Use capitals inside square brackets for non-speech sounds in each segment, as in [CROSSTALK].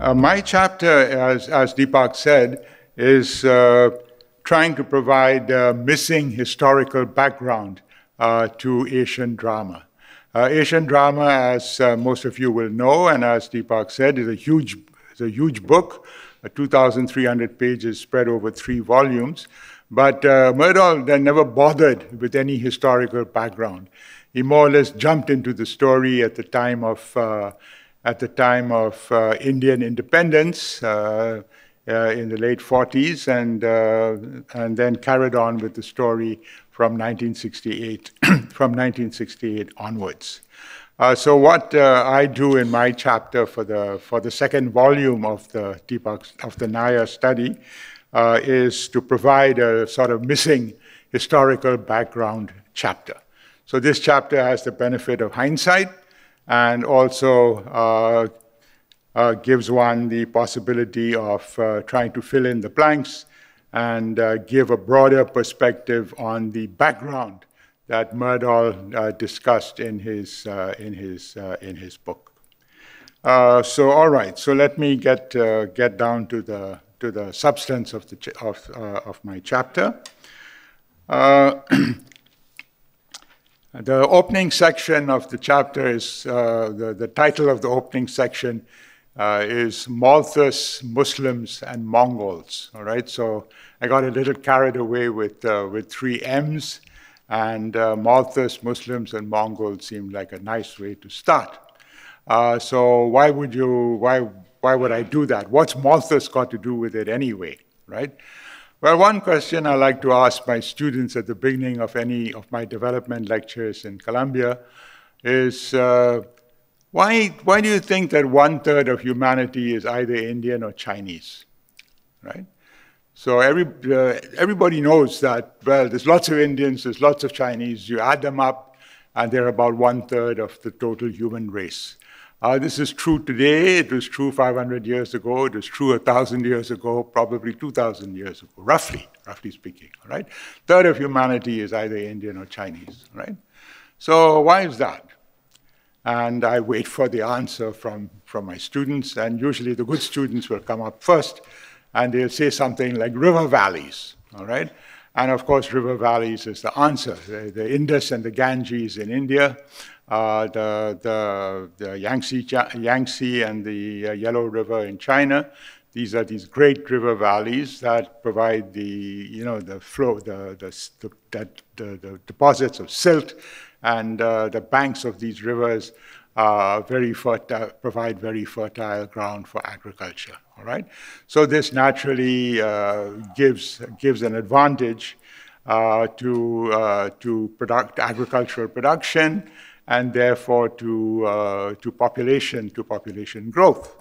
Uh, my chapter, as, as Deepak said, is uh, trying to provide uh, missing historical background uh, to Asian drama. Uh, Asian drama, as uh, most of you will know, and as Deepak said, is a huge, is a huge book, 2,300 pages spread over three volumes. But uh, then never bothered with any historical background. He more or less jumped into the story at the time of at the time of uh, Indian independence uh, uh, in the late 40s, and, and then carried on with the story from 1968, [CLEARS THROAT] from 1968 onwards. Uh, so what uh, I do in my chapter for the for the second volume of the Deepak of the Nayyar study uh, is to provide a sort of missing historical background chapter. So this chapter has the benefit of hindsight, and also uh, uh, gives one the possibility of uh, trying to fill in the blanks and give a broader perspective on the background that Myrdal uh, discussed in his, uh, in his, uh, in his book. so, all right, so let me get, get down to the, to the substance of, the of, of my chapter. [CLEARS THROAT] The opening section of the chapter is, uh, the, the title of the opening section uh, is Malthus, Muslims, and Mongols. All right, so I got a little carried away with, uh, with three M's, and uh, Malthus, Muslims, and Mongols seemed like a nice way to start. Uh, so why would you, why, why would I do that? What's Malthus got to do with it anyway, right? Well, one question I like to ask my students at the beginning of any of my development lectures in Columbia is uh, why, why do you think that one third of humanity is either Indian or Chinese? Right? So every, uh, everybody knows that, well, there's lots of Indians, there's lots of Chinese, you add them up, and they're about one third of the total human race. Uh, this is true today. It was true 500 years ago. It was true 1,000 years ago, probably 2,000 years ago, roughly, roughly speaking, all right? Third of humanity is either Indian or Chinese, right? So why is that? And I wait for the answer from, from my students, and usually the good students will come up first, and they'll say something like river valleys, all right? And of course, river valleys is the answer. The, the Indus and the Ganges in India, the, the, the Yangtze, Yangtze and the uh, Yellow River in China. These are these great river valleys that provide the, you know, the flow, the, the, the, the, the deposits of silt, and uh, the banks of these rivers uh, very fertile, provide very fertile ground for agriculture. All right, so this naturally uh, gives gives an advantage uh, to uh, to product agricultural production and therefore to, uh, to population, to population growth.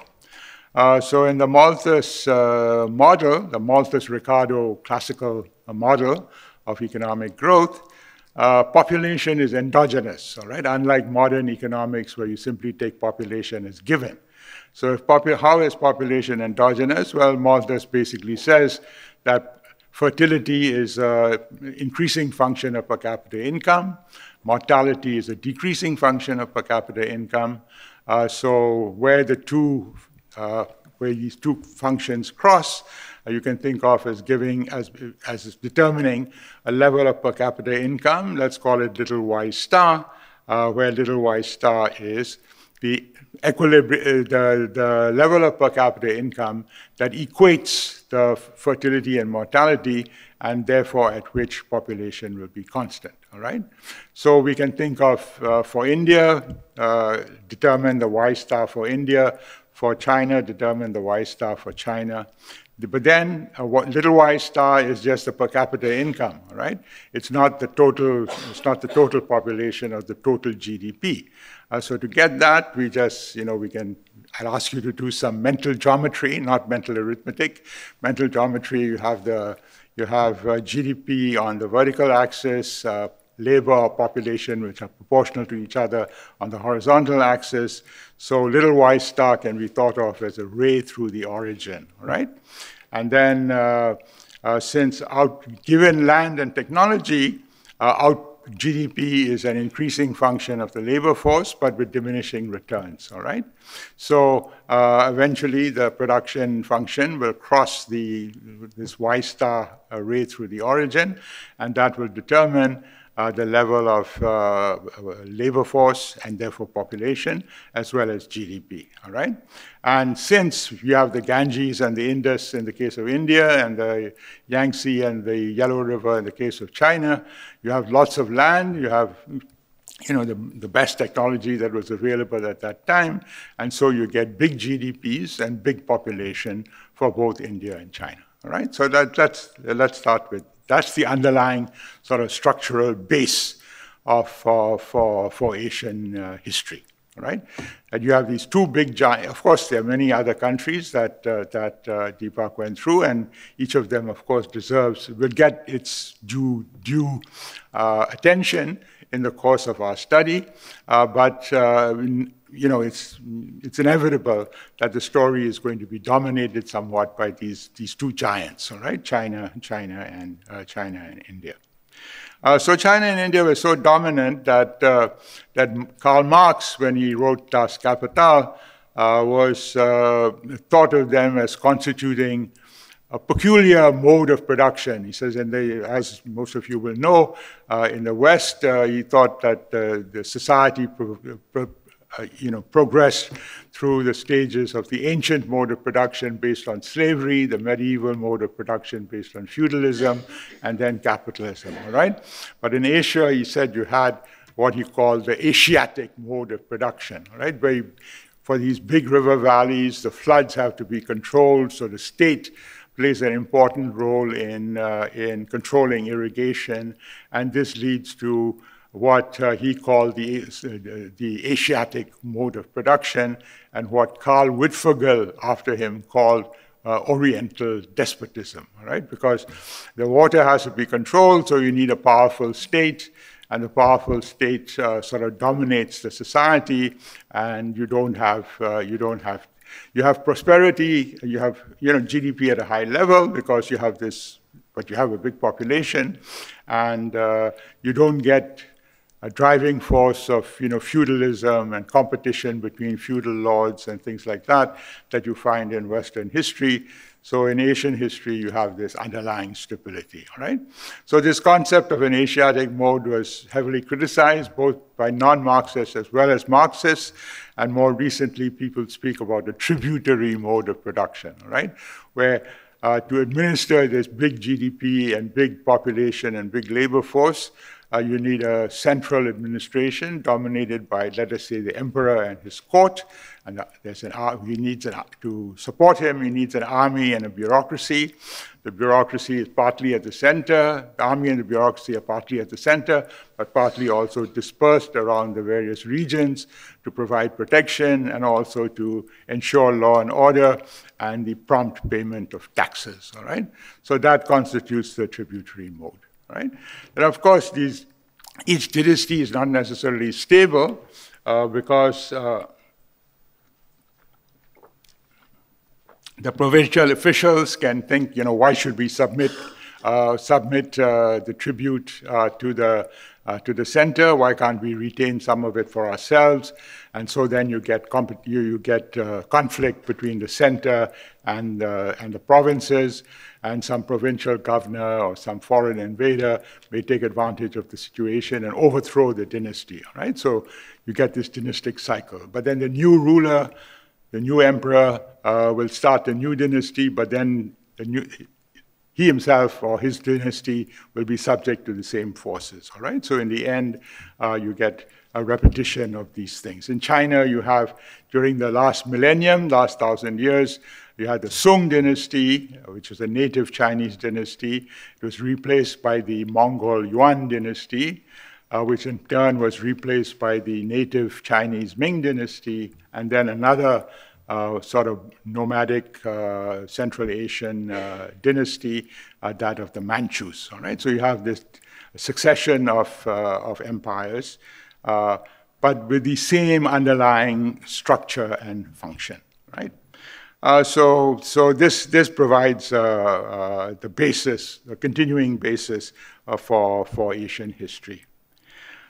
Uh, so in the Malthus uh, model, the Malthus-Ricardo classical model of economic growth, uh, population is endogenous, all right? Unlike modern economics where you simply take population as given. So how is population endogenous? Well, Malthus basically says that fertility is an increasing function of per capita income, Mortality is a decreasing function of per capita income. Uh, so where the two, uh, where these two functions cross, uh, you can think of as giving, as, as determining a level of per capita income. Let's call it little y star, uh, where little y star is the equilibrium, uh, the, the level of per capita income that equates the fertility and mortality and therefore at which population will be constant, all right? So we can think of, uh, for India, uh, determine the Y star for India, for China, determine the Y star for China. But then uh, what little y star is just the per capita income, right? It's not the total, it's not the total population or the total GDP. Uh, so to get that, we just, you know, we can, I'll ask you to do some mental geometry, not mental arithmetic. Mental geometry, you have the you have uh, GDP on the vertical axis, uh, labor population, which are proportional to each other on the horizontal axis. So little y star can be thought of as a ray through the origin, right? And then uh, uh, since out, given land and technology, uh, out, GDP is an increasing function of the labor force, but with diminishing returns, all right? So uh, eventually the production function will cross the, this Y star array through the origin, and that will determine uh, the level of uh, labor force and therefore population, as well as GDP, all right? And since you have the Ganges and the Indus in the case of India, and the Yangtze and the Yellow River in the case of China, you have lots of land, you have you know, the, the best technology that was available at that time, and so you get big GDPs and big population for both India and China, all right? So that, let's, let's start with that's the underlying sort of structural base of, uh, for, for Asian uh, history, right? And you have these two big giants. Of course, there are many other countries that, uh, that uh, Deepak went through, and each of them, of course, deserves, will get its due, due uh, attention in the course of our study. Uh, but you know, it's, it's inevitable that the story is going to be dominated somewhat by these, these two giants, all right, China, China, and uh, China and India. Uh, so China and India were so dominant that, uh, that Karl Marx, when he wrote Das Kapital, uh, was uh, thought of them as constituting a peculiar mode of production. He says, and they, as most of you will know, uh, in the West, uh, he thought that uh, the society pro pro you know, progressed through the stages of the ancient mode of production based on slavery, the medieval mode of production based on feudalism, and then capitalism, all right? But in Asia, he said you had what he called the Asiatic mode of production, right? Where for these big river valleys, the floods have to be controlled, so the state plays an important role in, uh, in controlling irrigation, and this leads to what uh, he called the, uh, the Asiatic mode of production and what Karl Wittfogel, after him, called uh, Oriental despotism, right? Because the water has to be controlled, so you need a powerful state, and the powerful state uh, sort of dominates the society, and you don't have, uh, you don't have, you have prosperity, you have, you know, GDP at a high level because you have this, but you have a big population, and uh, you don't get a driving force of you know, feudalism and competition between feudal lords and things like that that you find in Western history. So in Asian history, you have this underlying stability, all right? So this concept of an Asiatic mode was heavily criticized both by non-Marxists as well as Marxists, and more recently, people speak about a tributary mode of production, all right? Where uh, to administer this big GDP and big population and big labor force, uh, you need a central administration dominated by, let us say, the emperor and his court. And uh, there's an, he needs an, to support him, he needs an army and a bureaucracy. The bureaucracy is partly at the center, the army and the bureaucracy are partly at the center, but partly also dispersed around the various regions to provide protection and also to ensure law and order and the prompt payment of taxes, all right? So that constitutes the tributary mode right? And of course, these, each dynasty is not necessarily stable uh, because uh, the provincial officials can think, you know, why should we submit uh, submit uh, the tribute uh, to the uh, to the center? Why can't we retain some of it for ourselves? And so then you get you, you get conflict between the center and and the provinces and some provincial governor or some foreign invader may take advantage of the situation and overthrow the dynasty, right? So you get this dynastic cycle. But then the new ruler, the new emperor, uh, will start a new dynasty, but then the new, he himself or his dynasty will be subject to the same forces, all right? So in the end, uh, you get a repetition of these things. In China, you have, during the last millennium, last thousand years, you had the Song dynasty, which was a native Chinese dynasty. It was replaced by the Mongol Yuan dynasty, uh, which in turn was replaced by the native Chinese Ming dynasty, and then another uh, sort of nomadic uh, Central Asian uh, dynasty, uh, that of the Manchus. All right, so you have this succession of, uh, of empires, but with the same underlying structure and function. Uh, so, so this, this provides uh, uh, the basis, the continuing basis uh, for, for Asian history.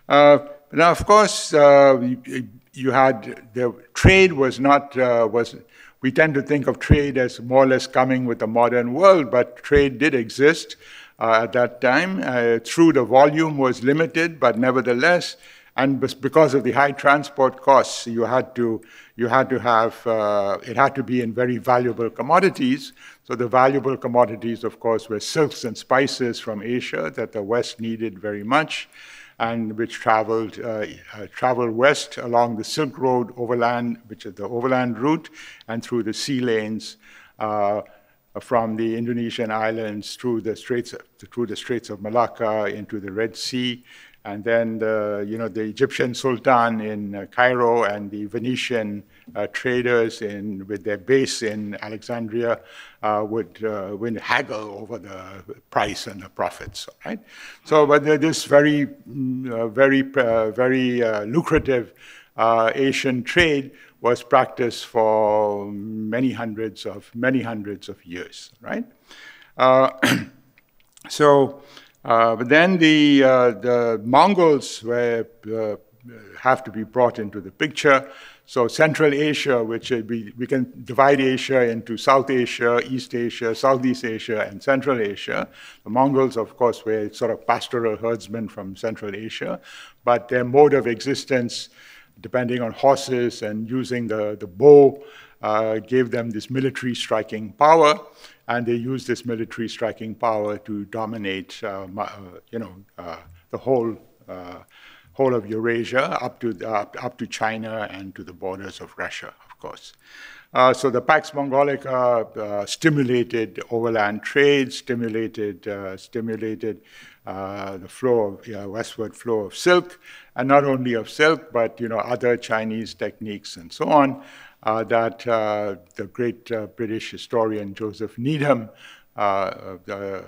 Uh, now, of course, uh, you, you, had the trade was not was. We tend to think of trade as more or less coming with the modern world, but trade did exist at that time. through the volume was limited, but nevertheless, and because of the high transport costs, you had to you had to have uh, it had to be in very valuable commodities. So the valuable commodities, of course, were silks and spices from Asia that the West needed very much, and which traveled uh, uh, traveled west along the Silk Road overland, which is the overland route, and through the sea lanes. Uh, from the Indonesian islands through the Straits, through the Straits of Malacca into the Red Sea, and then the, you know, the Egyptian Sultan in uh, Cairo and the Venetian uh, traders in, with their base in Alexandria uh, would, uh, would haggle over the price and the profits, right? So, but this very, mm, uh, very, uh, very lucrative Asian trade was practiced for many hundreds of, many hundreds of years, right? [CLEARS THROAT] so, but then the, uh, the Mongols were, uh, have to be brought into the picture. So Central Asia, which we, we can divide Asia into South Asia, East Asia, Southeast Asia, and Central Asia. The Mongols, of course, were sort of pastoral herdsmen from Central Asia, but their mode of existence, depending on horses and using the, the bow, uh, gave them this military striking power and they used this military striking power to dominate, uh, uh, you know, uh, the whole whole of Eurasia up to up to China and to the borders of Russia, of course. Uh, so the Pax Mongolica uh, stimulated overland trade, stimulated, uh, stimulated the flow of westward flow of silk, and not only of silk, but you know other Chinese techniques and so on uh, that uh, the great uh, British historian Joseph Needham uh, uh,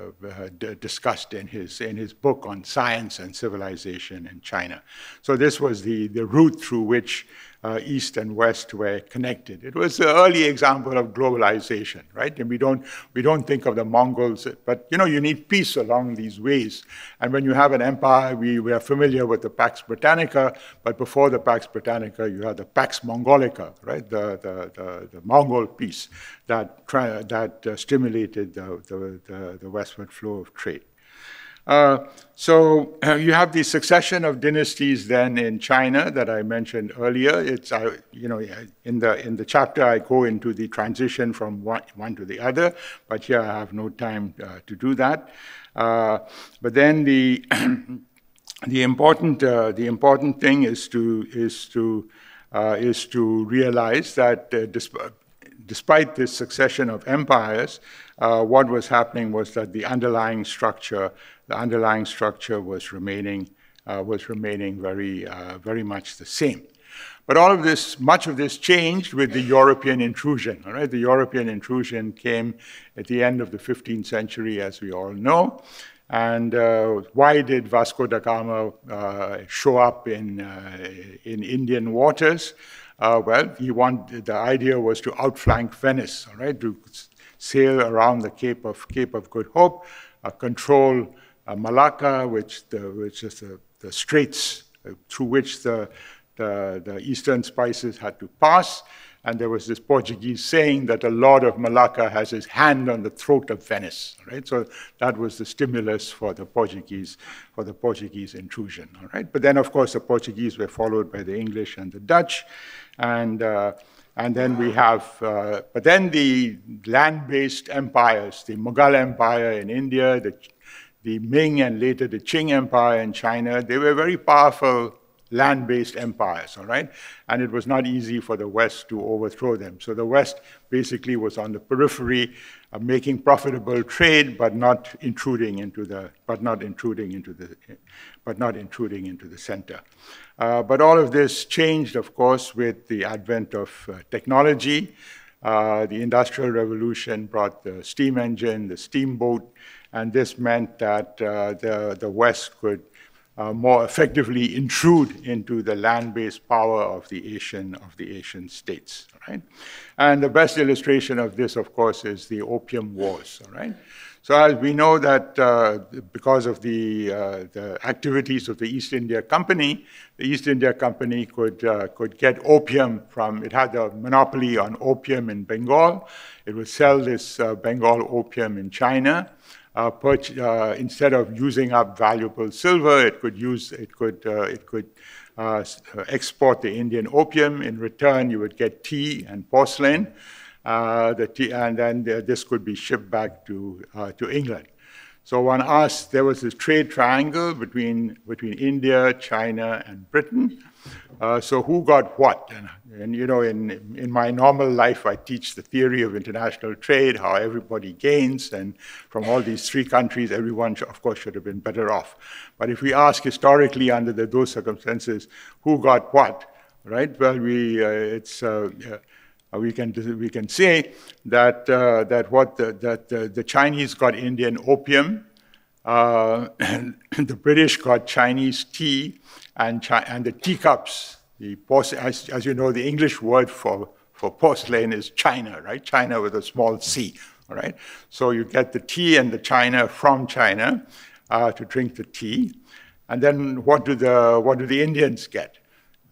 discussed in his, in his book on science and civilization in China. So this was the, the route through which uh, East and West were connected. It was the early example of globalization, right? And we don't, we don't think of the Mongols, but you know, you need peace along these ways. And when you have an empire, we, we are familiar with the Pax Britannica, but before the Pax Britannica, you had the Pax Mongolica, right? The, the, the, the Mongol peace that, that uh, stimulated the, the, the, the westward flow of trade. Uh, so uh, you have the succession of dynasties then in China that I mentioned earlier. It's uh, you know in the in the chapter I go into the transition from one, one to the other, but here I have no time uh, to do that. But then the [CLEARS THROAT] the important the important thing is to is to is to realize that despite this succession of empires, uh, what was happening was that the underlying structure, the underlying structure was remaining, uh, was remaining very, uh, very much the same. But all of this, much of this changed with the European intrusion. All right, the European intrusion came at the end of the 15th century, as we all know. And uh, why did Vasco da Gama uh, show up in, uh, in Indian waters? Uh, well, he want, the idea was to outflank Venice, all right, to sail around the Cape of, Cape of Good Hope, uh, control uh, Malacca, which, the, which is the, the straits uh, through which the, the, the, eastern spices had to pass. And there was this Portuguese saying that the Lord of Malacca has his hand on the throat of Venice. Right? So that was the stimulus for the Portuguese, for the Portuguese intrusion. All right? But then, of course, the Portuguese were followed by the English and the Dutch. And uh, and then we have, uh, but then the land-based empires, the Mughal Empire in India, the, the Ming and later the Qing Empire in China, they were very powerful land-based empires, all right? And it was not easy for the West to overthrow them. So the West basically was on the periphery, uh, making profitable trade, but not intruding into the, but not intruding into the, but not intruding into the center. Uh, but all of this changed, of course, with the advent of uh, technology. Uh, the Industrial Revolution brought the steam engine, the steamboat, and this meant that uh, the, the West could uh, more effectively intrude into the land-based power of the Asian of the Asian states. Right? And the best illustration of this, of course, is the Opium Wars. Right? So as we know that uh, because of the, uh, the activities of the East India Company, the East India Company could, uh, could get opium from, it had a monopoly on opium in Bengal. It would sell this uh, Bengal opium in China. Uh, uh, instead of using up valuable silver, it could use, it could, it could export the Indian opium. In return, you would get tea and porcelain uh, the and then this could be shipped back to, uh, to England. So one asked, there was this trade triangle between, between India, China, and Britain. Uh, so who got what? And, and, you know, in, in my normal life, I teach the theory of international trade, how everybody gains, and from all these three countries, everyone, of course, should have been better off. But if we ask historically under the, those circumstances, who got what, right? Well, we, uh, it's, uh, uh, we can we can say that uh, that what the, that the, the, Chinese got Indian opium, uh, [COUGHS] the British got Chinese tea, and and the teacups. The as, as you know, the English word for for porcelain is China, right? China with a small c. All right. So you get the tea and the China from China uh, to drink the tea, and then what do the what do the Indians get?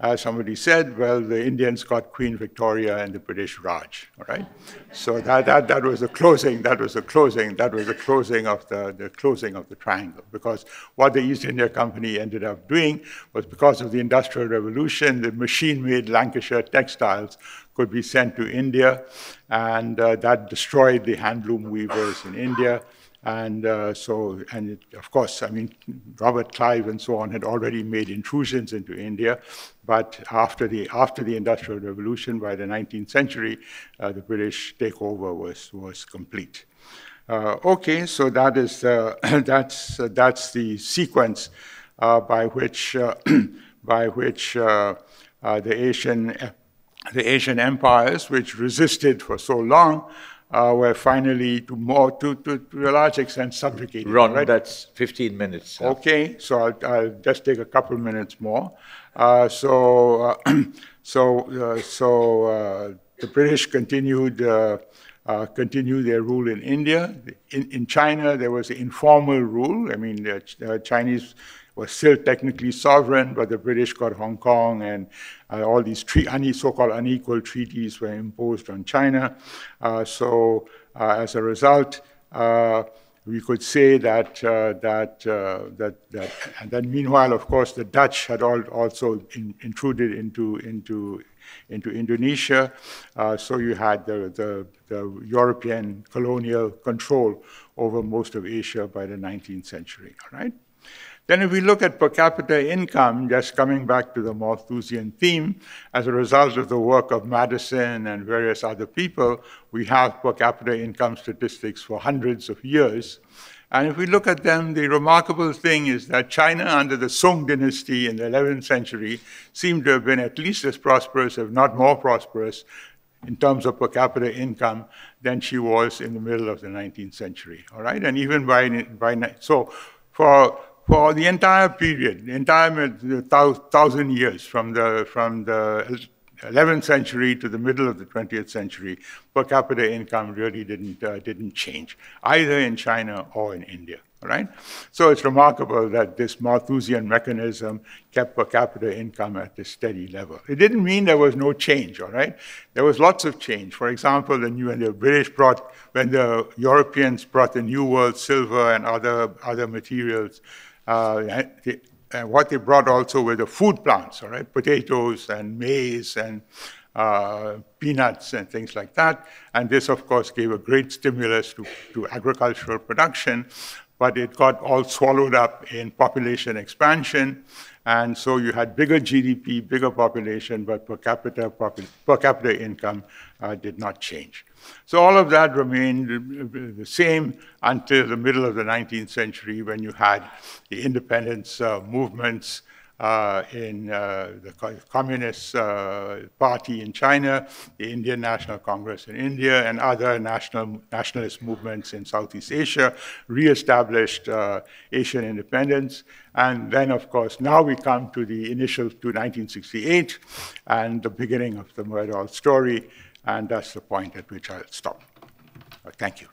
As somebody said, well, the Indians got Queen Victoria and the British Raj, all right? So that, that, that was the closing, that was the closing, that was the closing of the, the closing of the triangle. Because what the East India Company ended up doing was because of the Industrial Revolution, the machine-made Lancashire textiles could be sent to India, and uh, that destroyed the handloom weavers in India. And uh, so, and it, of course, I mean, Robert Clive and so on had already made intrusions into India, but after the, after the Industrial Revolution, by the 19th century, uh, the British takeover was, was complete. Uh, okay, so that is, uh, [CLEARS THROAT] that's, uh, that's the sequence uh, by which, [CLEARS THROAT] by which the Asian the Asian empires, which resisted for so long, uh, were finally to more to, to, to a large extent subjugated. Ron, right? that's 15 minutes. Okay, so I'll, I'll, just take a couple minutes more. Uh, so, uh, [CLEARS THROAT] so, uh, so uh, the British continued. Uh, continued their rule in India. In, in, China, there was an informal rule. I mean, the Chinese were still technically sovereign, but the British got Hong Kong and uh, all these so-called unequal treaties were imposed on China. Uh, so uh, as a result, uh, we could say that uh, that, uh, that that and then meanwhile, of course, the Dutch had all, also in, intruded into into into Indonesia. so you had the, the, the European colonial control over most of Asia by the 19th century. All right. Then if we look at per capita income, just coming back to the Malthusian theme, as a result of the work of Maddison and various other people, we have per capita income statistics for hundreds of years. And if we look at them, the remarkable thing is that China under the Song dynasty in the 11th century seemed to have been at least as prosperous, if not more prosperous, in terms of per capita income than she was in the middle of the 19th century, all right? And even by, by so for for the entire period, the entire thousand years from the, from the 11th century to the middle of the 20th century, per capita income really didn't, uh, didn't change, either in China or in India. Right? So it's remarkable that this Malthusian mechanism kept per capita income at this steady level. It didn't mean there was no change, all right? There was lots of change. For example, when the British brought, when the Europeans brought the New World silver and other, other materials, and what they brought also were the food plants, all right, potatoes and maize and uh, peanuts and things like that. And this, of course, gave a great stimulus to, to agricultural production, but it got all swallowed up in population expansion. And so you had bigger GDP, bigger population, but per capita, per capita income uh, did not change. So all of that remained the same until the middle of the 19th century when you had the independence uh, movements uh, in uh, the Communist uh, Party in China, the Indian National Congress in India, and other national, nationalist movements in Southeast Asia, reestablished uh, Asian independence. And then, of course, now we come to the initial, to 1968, and the beginning of the Myrdal story, and that's the point at which I'll stop. Thank you.